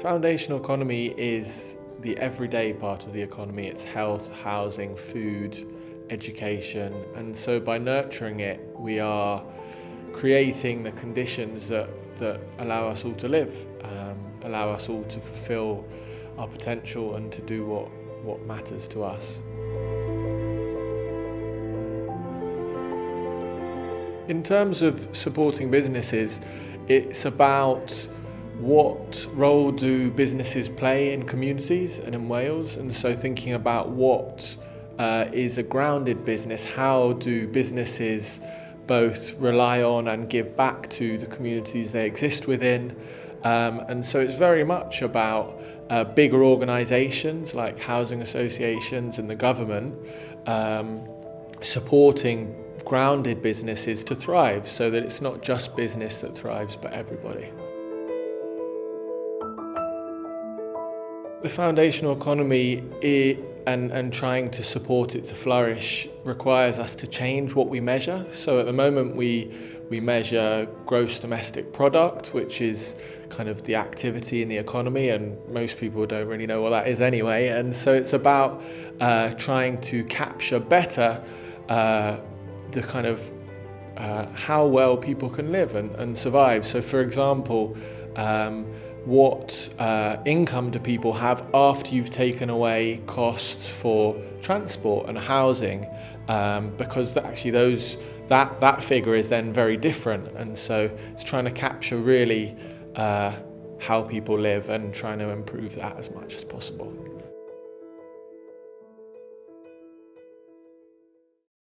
Foundational economy is the everyday part of the economy. It's health, housing, food, education. And so by nurturing it, we are creating the conditions that, that allow us all to live, um, allow us all to fulfill our potential and to do what, what matters to us. In terms of supporting businesses, it's about what role do businesses play in communities and in Wales? And so thinking about what uh, is a grounded business, how do businesses both rely on and give back to the communities they exist within? Um, and so it's very much about uh, bigger organisations like housing associations and the government um, supporting grounded businesses to thrive so that it's not just business that thrives but everybody. The foundational economy and, and trying to support it to flourish requires us to change what we measure. So at the moment we, we measure gross domestic product, which is kind of the activity in the economy, and most people don't really know what that is anyway. And so it's about uh, trying to capture better uh, the kind of uh, how well people can live and, and survive. So for example, um, what uh, income do people have after you've taken away costs for transport and housing um, because actually those that that figure is then very different and so it's trying to capture really uh, how people live and trying to improve that as much as possible.